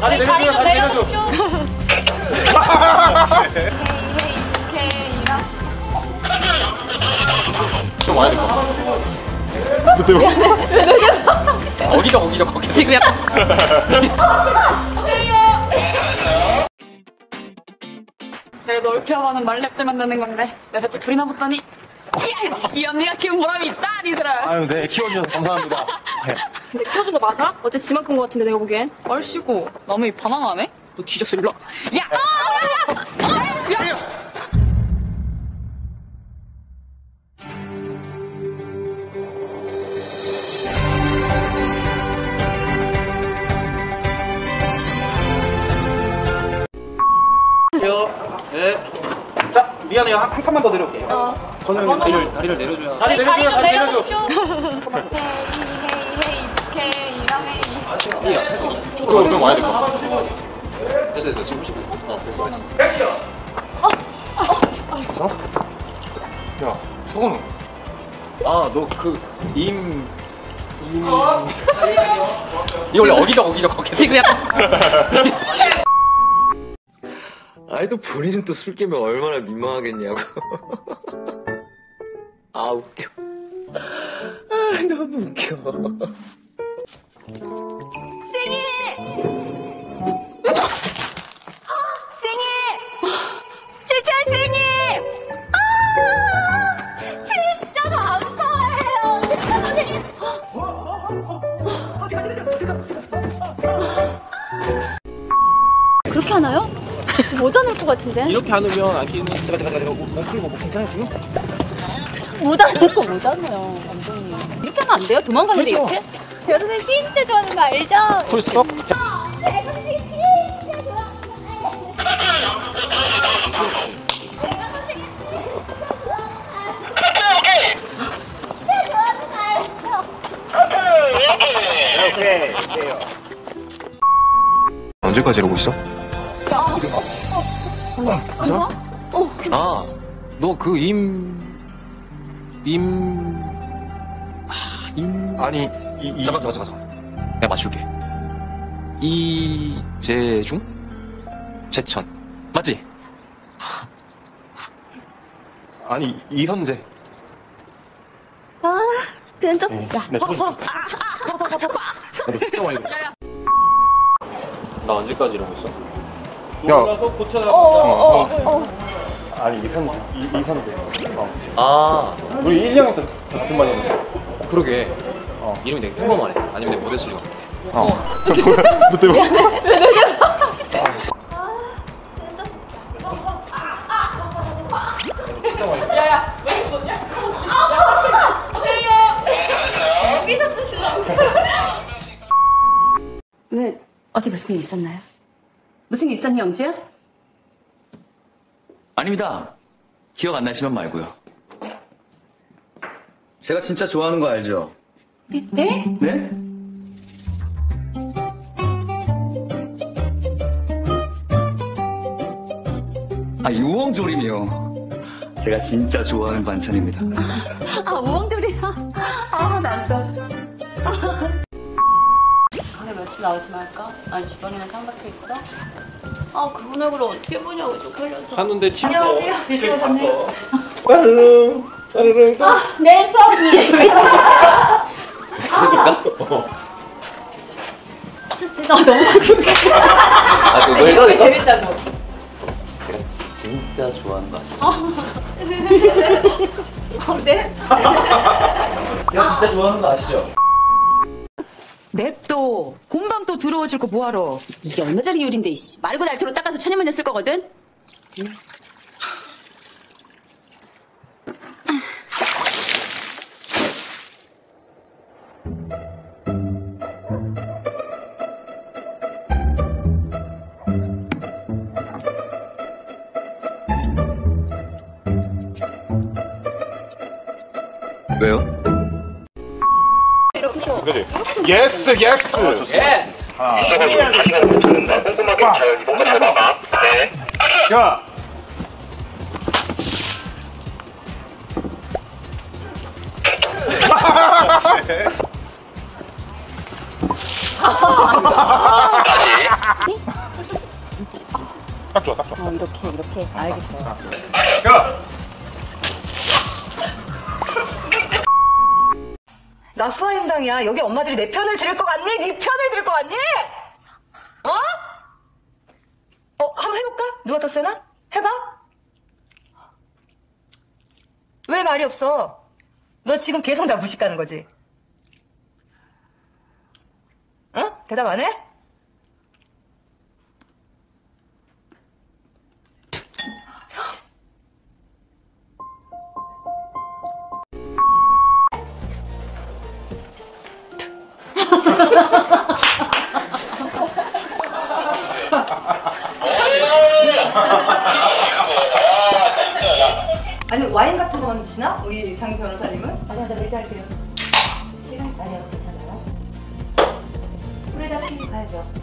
다리 다리 좀 내려줘. 좀 와야 될것 같아. 그때 어기적 어기적 거기. 지금 약간. 내가 넓게 하는 말렙들 만드는 건데 내가 또 둘이나 붙다니 예스! 이 언니가 키운 보람이 있다 니들아 아유, 네 키워주셔서 감사합니다. 근데 키워준 거 맞아? 어째 지만 큰거 같은데 내가 보기엔 얼씨구 남의 바나나네? 너 뒤졌어 일로 와. 야! 아! 아! 야! 네. 자, 미안해요. 한, 한 칸만 더 내려올게요. 건 우 형님 다리를, 다리를 내려줘야. 다리 다리 좀. 내려주십시오 헤이 헤이 헤이 헤이 이랑 헤이 이쪽으로 그럼 와야 될 것 같아. 됐어 됐어 지금 훨씬 됐어 어 됐어 됐어 됐어? 야, 서건우. 아, 너 그, 임. 임. 이거 원래 어기적 어기적 어기적 지금 약간 아니 또 본인은 또 술 깨면 얼마나 민망하겠냐고. 아 웃겨. 아 너무 웃겨. 생일! 진짜 생일! 아! 진짜 감사해요! 진짜 선생님! 그렇게 하나요? 못 안을 것 같은데? 이렇게 안으면 안기는 잠깐 잠깐 잠깐 몸 풀고 뭐 괜찮아 지금? 못 안을 거못 안아요, 감독님. 이렇게 하면 안 돼요? 도망가는데 이렇게? 제가 선생님 진짜 좋아하는 거 알죠? 풀스톱. 제가 선생님 진짜 좋아하는 거 알죠? 진짜 좋아하는 거 알죠? 오케이. 오케이요. 언제까지 이러고 있어? 어, 아, 너그 임. 임. 아, 임. 아니 이, 이 잠깐, 잠깐, 잠깐, 잠깐. 내가 맞출게. 이재중? 재천. 맞지? 아니 이선재 아, 괜찮. 야, 네, 서로 서로. 나 언제까지 이러고 있어? 야, 어, 어, 어. 아니 이선 이, 이선재 어. 아, 우리 1, 2학년 때 같은 반이었는데 그러게. 이름이 되게 평범하네. 아니면 내 모델 소리가. 너 때문에 왜 어제 무슨 일 있었나요? 무슨 일 있었니 영주야? 아닙니다. 기억 안 나시면 말고요. 제가 진짜 좋아하는 거 알죠? 네? 네? 아, 이 우엉조림이요. 제가 진짜 좋아하는 반찬입니다. 아 우엉들이랑 아 난또 가게 며칠 나오지 말까? 아니 주방에는 짱 박혀 있어? 아 그분 얼굴 어떻게 보냐고 쪽팔려서. 갔는데 침어 일찍 오셨네 따르릉 따르릉 따르릉. 내 수업이. 세상 너무 아, 그거 이런 게 재밌다고 제가 진짜 좋아하는 거 아시죠? 네? 제가 진짜 좋아하는 거 아시죠? 냅둬. 금방 또 더러워질 거 뭐하러. 이게 얼마짜리 요리인데 이씨 말고 날토로 닦아서 천연만 했을 거거든 왜요? 그지? 예스 예스 예스! 야 딱 좋아. 딱 좋아 어 이렇게 이렇게. 알겠어요. 야 나 수화임당이야. 여기 엄마들이 내 편을 들을 것 같니? 네 편을 들을 것 같니? 어? 어, 한번 해볼까? 누가 더 세나? 해봐. 왜 말이 없어? 너 지금 계속 나 무식 가는 거지? 어? 대답 안 해? 주나? 우리 장 변호사님은? 아니요, 저 밀자 할게요. 지금 아니요, 괜찮아요. 뿌리다 치기 가야죠.